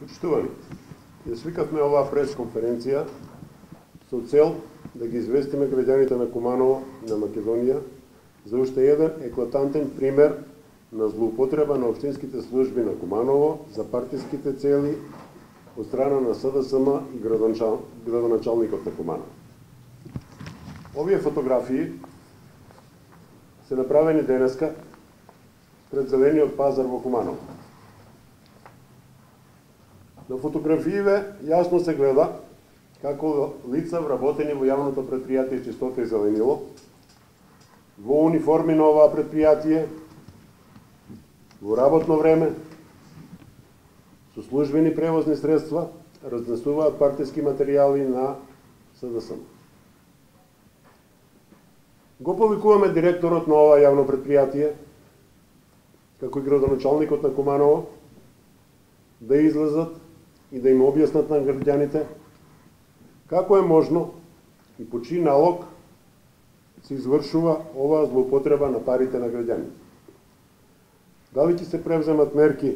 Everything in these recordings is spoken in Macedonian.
Почитувани, ја свикавме оваа пресконференција со цел да ги известиме граѓаните на Куманово на Македонија за уште еден еклатантен пример на злоупотреба на општинските служби на Куманово за партиските цели од страна на СДСМ и градоначалникот на Куманово. Овие фотографии се направени денеска пред зелениот пазар во Куманово. На фотографииве јасно се гледа како лица вработени во јавното предпријатие Чистота и Зеленило, во униформи на оваа предпријатие, во работно време, со службени превозни средства, разнесуваат партиски материјали на СДСМ. Го повикуваме директорот на ова јавно предпријатие, како и градоначалникот на Куманово, да излезат и да им објаснат на граѓаните како е можно и по чиј налог се извршува оваа злоупотреба на парите на граѓаните. Дали ќе се превземат мерки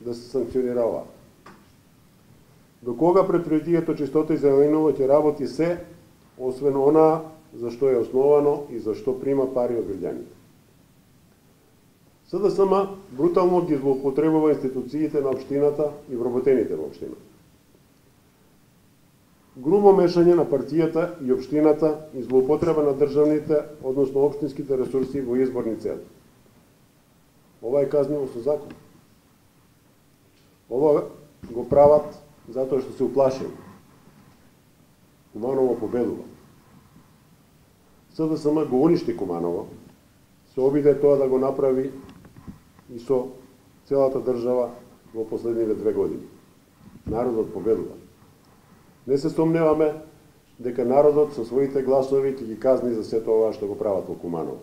да се санкционира ова? До кога предприятието Чистота и Зелениново ќе работи се, освен она за што е основано и за што прима пари од граѓаните? СДСМ брутално ги злоупотребува институциите на општината и вработените во општината грубо мешање на партијата и општината и злоупотреба на државните, односно општинските ресурси во изборни цели. Ова е казниво со закон. Ова го прават затоа што се уплашени. Куманово победува. СДСМ го уништи Куманово, се обиде тоа да го направи и со целата држава во последниве две години. Народот победува. Не се сомневаме дека народот со своите гласови ќе ги казни за сето ова што го прават во Куманово.